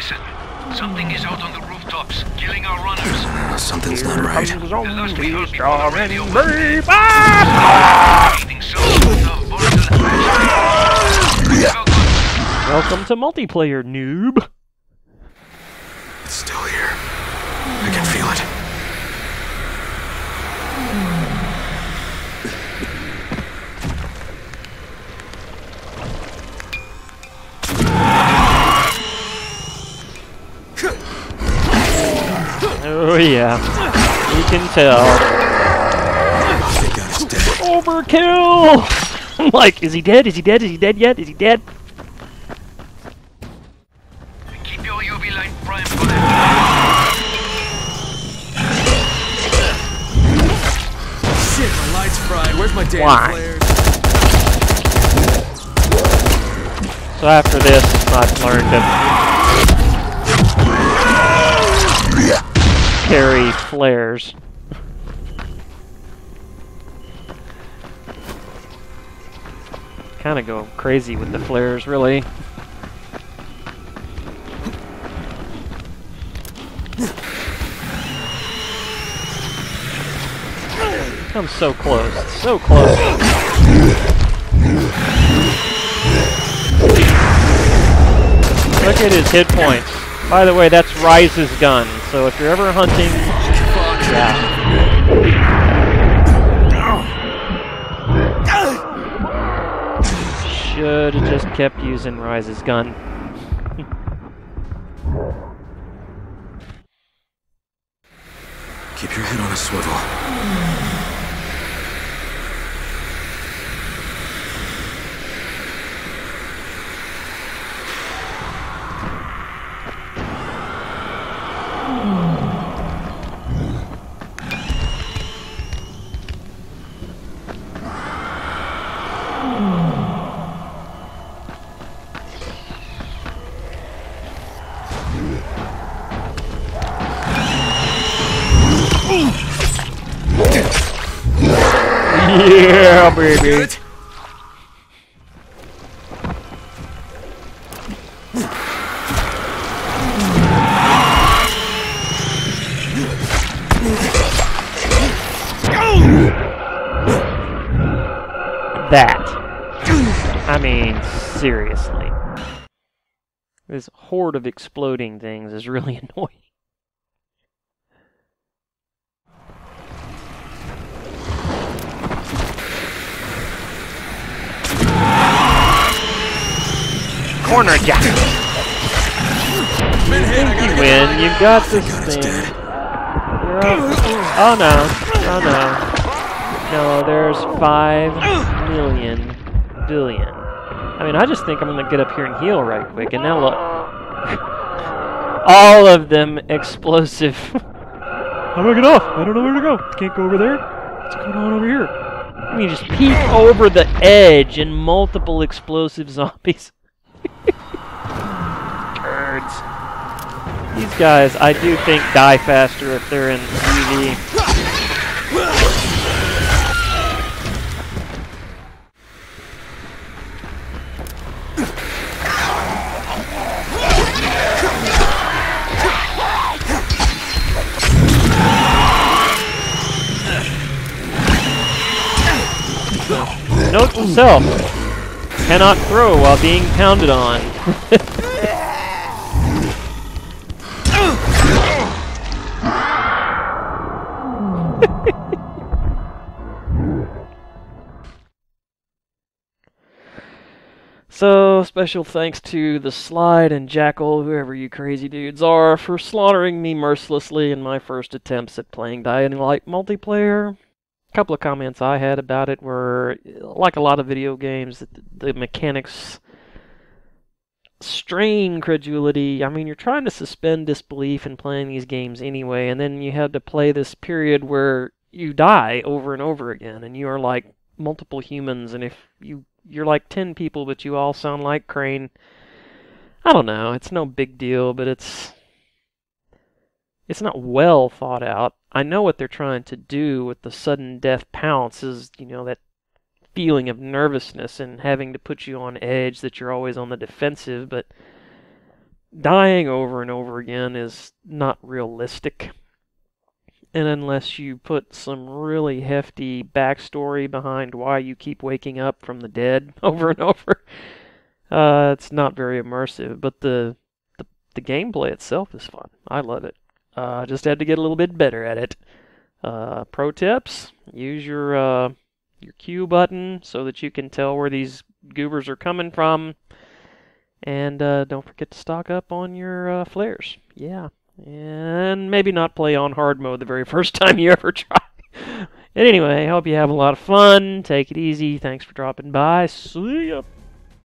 Listen, something is out on the rooftops, killing our runners. Uh, something's not right. The last we heard before the radio was dead. Eating some sort of volatile ash. Welcome to multiplayer, noob. Oh yeah, you can tell. Thank God it's dead. Overkill! I'm like, is he dead? Is he dead? Is he dead yet? Is he dead? Keep your UV light prime for that. Shit, my light's fried. Where's my damn Why? flares? So after this, I've learned to carry flares. Kind of go crazy with the flares, really. Come so close, so close. Look at his hit points. By the way, that's Rais's gun. So if you're ever hunting, yeah. Should have just kept using Rais's gun. Keep your head on a swivel. Yeah, baby. That. I mean, seriously. This horde of exploding things is really annoying. Corner jack. Minhead, I You win. You got this Thank God it's thing. dead. You're up. Oh no. Oh no. No, there's five million billion. I mean, I just think I'm gonna get up here and heal right quick, and now look. All of them explosive. How do I get off? I don't know where to go. Can't go over there. What's going on over here? I mean, just peek over the edge and multiple explosive zombies. Turds. These guys, I do think die faster if they're in UV. Note to self: cannot throw while being pounded on. So, special thanks to the Slide and Jackal, whoever you crazy dudes are, for slaughtering me mercilessly in my first attempts at playing Dying Light multiplayer. A couple of comments I had about it were, like a lot of video games, the mechanics strain credulity. I mean, you're trying to suspend disbelief in playing these games anyway, and then you had to play this period where you die over and over again, and you are like multiple humans, and if you you're like 10 people, but you all sound like Crane. I don't know. It's no big deal, but it's it's not well thought out. I know what they're trying to do with the sudden death pounce is, you know, that feeling of nervousness and having to put you on edge that you're always on the defensive, but dying over and over again is not realistic. And unless you put some really hefty backstory behind why you keep waking up from the dead over and over, uh, it's not very immersive. But the, the the gameplay itself is fun. I love it. Uh, just had to get a little bit better at it. Uh, pro tips: use your uh, your Q button so that you can tell where these goobers are coming from. And uh, don't forget to stock up on your uh, flares. Yeah. And maybe not play on hard mode the very first time you ever try. anyway, hope you have a lot of fun. Take it easy. Thanks for dropping by. See ya.